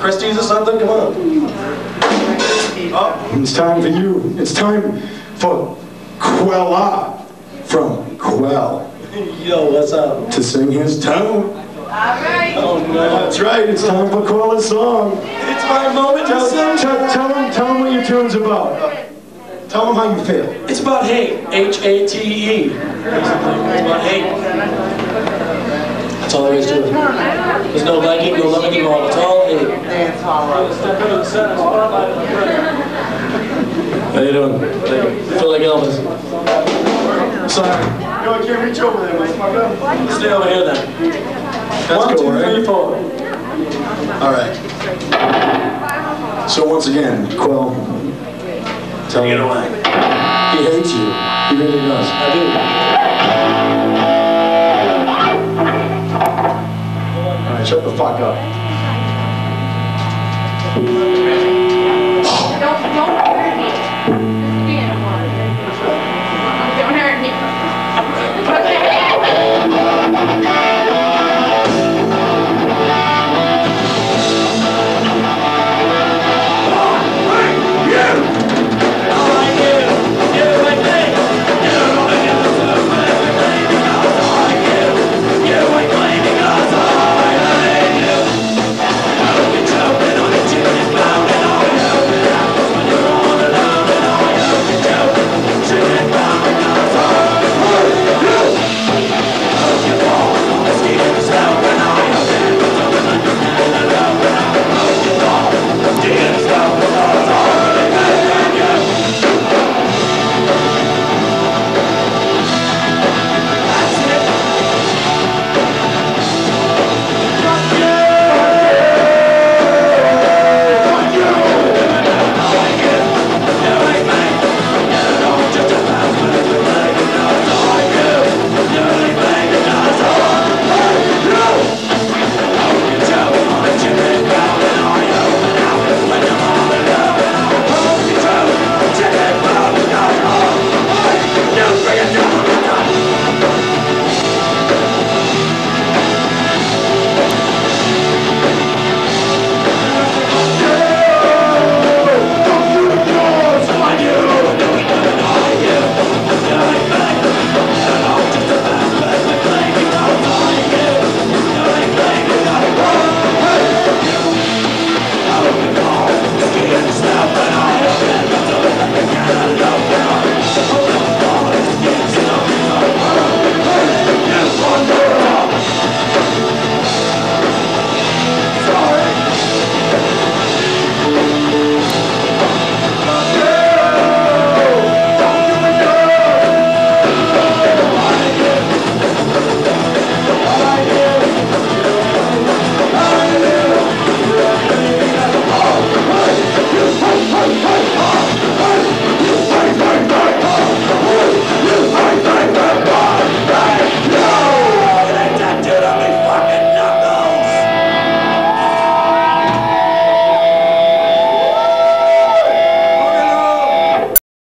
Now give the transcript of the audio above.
Christie's or something? Come on. Oh. It's time for you. It's time for Quella from KWELL Yo, what's up? to sing his tone. Oh no. That's right. It's time for Quella's song. It's my moment to Tell, sing. tell, tell him, tell him what your tune's about. Tell him how you feel. It's about hate. H-A-T-E. It's about hate. That's all there is to it. There's no liking, no loving all. It's all hate. How you doing? Feel like Elvis. Sorry. No, I can't reach over there, Mike. Stay over here then. One, That's two, cool, three, right? four. All right. So once again, Quell, tell it away. he hates you. He really does. I do.